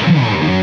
Show.